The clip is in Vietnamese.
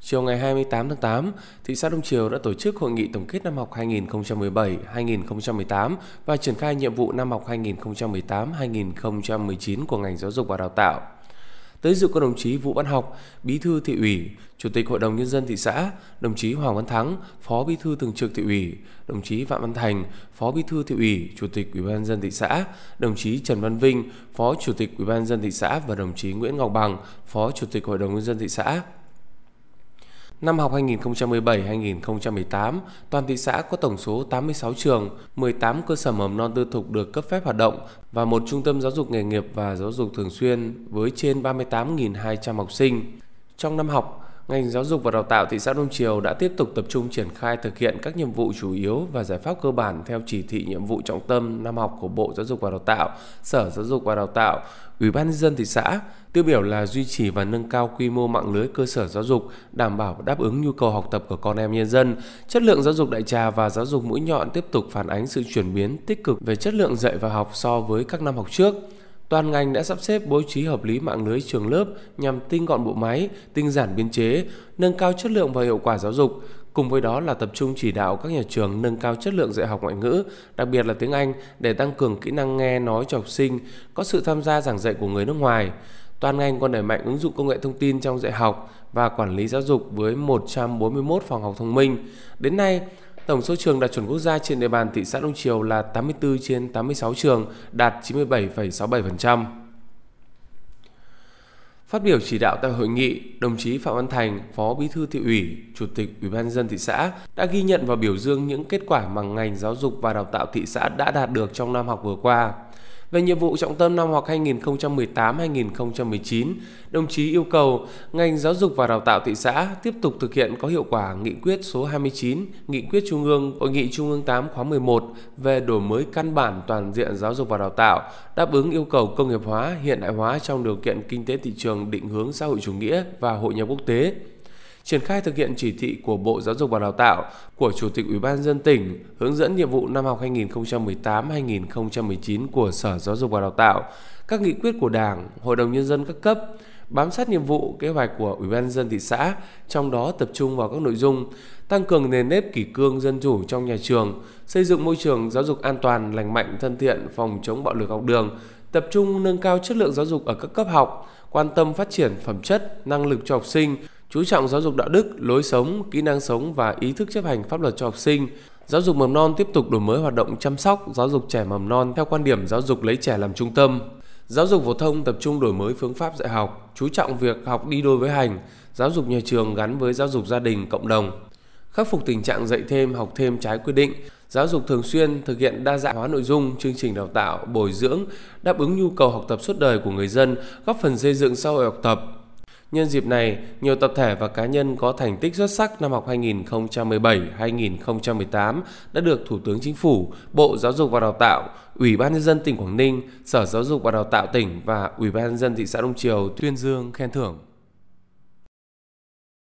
Chiều ngày 28 tháng 8, thị xã Đông Triều đã tổ chức hội nghị tổng kết năm học 2017-2018 và triển khai nhiệm vụ năm học 2018-2019 của ngành giáo dục và đào tạo. Tới dự có đồng chí Vũ Văn Học, Bí thư thị ủy, Chủ tịch Hội đồng Nhân dân thị xã, đồng chí Hoàng Văn Thắng, Phó Bí thư Thường trực thị ủy, đồng chí Phạm Văn Thành, Phó Bí thư thị ủy, Chủ tịch Ủy ban nhân dân thị xã, đồng chí Trần Văn Vinh, Phó Chủ tịch Ủy ban nhân dân thị xã và đồng chí Nguyễn Ngọc Bằng, Phó Chủ tịch Hội đồng Nhân dân thị xã. Năm học 2017-2018, toàn thị xã có tổng số 86 trường, 18 cơ sở mầm non tư thục được cấp phép hoạt động và một trung tâm giáo dục nghề nghiệp và giáo dục thường xuyên với trên 38.200 học sinh. Trong năm học, ngành giáo dục và đào tạo thị xã Đông Triều đã tiếp tục tập trung triển khai thực hiện các nhiệm vụ chủ yếu và giải pháp cơ bản theo chỉ thị nhiệm vụ trọng tâm năm học của Bộ Giáo dục và Đào tạo, Sở Giáo dục và Đào tạo, Ủy ban nhân dân thị xã, tiêu biểu là duy trì và nâng cao quy mô mạng lưới cơ sở giáo dục, đảm bảo đáp ứng nhu cầu học tập của con em nhân dân. Chất lượng giáo dục đại trà và giáo dục mũi nhọn tiếp tục phản ánh sự chuyển biến tích cực về chất lượng dạy và học so với các năm học trước. Toàn ngành đã sắp xếp bố trí hợp lý mạng lưới trường lớp nhằm tinh gọn bộ máy, tinh giản biên chế, nâng cao chất lượng và hiệu quả giáo dục. Cùng với đó là tập trung chỉ đạo các nhà trường nâng cao chất lượng dạy học ngoại ngữ, đặc biệt là tiếng Anh để tăng cường kỹ năng nghe nói cho học sinh, có sự tham gia giảng dạy của người nước ngoài. Toàn ngành còn đẩy mạnh ứng dụng công nghệ thông tin trong dạy học và quản lý giáo dục với 141 phòng học thông minh. Đến nay, Tổng số trường đạt chuẩn quốc gia trên địa bàn thị xã Đông Triều là 84 trên 86 trường, đạt 97,67%. Phát biểu chỉ đạo tại hội nghị, đồng chí Phạm Văn Thành, Phó Bí thư thị ủy, Chủ tịch Ủy ban dân thị xã đã ghi nhận và biểu dương những kết quả mà ngành giáo dục và đào tạo thị xã đã đạt được trong năm học vừa qua. Về nhiệm vụ trọng tâm năm học 2018-2019, đồng chí yêu cầu ngành giáo dục và đào tạo thị xã tiếp tục thực hiện có hiệu quả nghị quyết số 29, nghị quyết Trung ương, Hội nghị Trung ương 8 khóa 11 về đổi mới căn bản toàn diện giáo dục và đào tạo, đáp ứng yêu cầu công nghiệp hóa, hiện đại hóa trong điều kiện kinh tế thị trường định hướng xã hội chủ nghĩa và hội nhập quốc tế triển khai thực hiện chỉ thị của Bộ Giáo dục và Đào tạo của Chủ tịch Ủy ban dân tỉnh hướng dẫn nhiệm vụ năm học 2018-2019 của Sở Giáo dục và Đào tạo, các nghị quyết của Đảng, Hội đồng nhân dân các cấp, bám sát nhiệm vụ kế hoạch của Ủy ban dân thị xã, trong đó tập trung vào các nội dung tăng cường nền nếp kỷ cương dân chủ trong nhà trường, xây dựng môi trường giáo dục an toàn, lành mạnh, thân thiện, phòng chống bạo lực học đường, tập trung nâng cao chất lượng giáo dục ở các cấp học, quan tâm phát triển phẩm chất, năng lực cho học sinh, chú trọng giáo dục đạo đức, lối sống, kỹ năng sống và ý thức chấp hành pháp luật cho học sinh. Giáo dục mầm non tiếp tục đổi mới hoạt động chăm sóc giáo dục trẻ mầm non theo quan điểm giáo dục lấy trẻ làm trung tâm. Giáo dục phổ thông tập trung đổi mới phương pháp dạy học, chú trọng việc học đi đôi với hành, giáo dục nhà trường gắn với giáo dục gia đình, cộng đồng. Khắc phục tình trạng dạy thêm, học thêm trái quy định, giáo dục thường xuyên thực hiện đa dạng hóa nội dung, chương trình đào tạo, bồi dưỡng, đáp ứng nhu cầu học tập suốt đời của người dân, góp phần xây dựng xã hội học tập, Nhân dịp này, nhiều tập thể và cá nhân có thành tích xuất sắc năm học 2017-2018 đã được Thủ tướng Chính phủ, Bộ Giáo dục và Đào tạo, Ủy ban nhân dân tỉnh Quảng Ninh, Sở Giáo dục và Đào tạo tỉnh và Ủy ban nhân dân thị xã Đông Triều tuyên dương khen thưởng.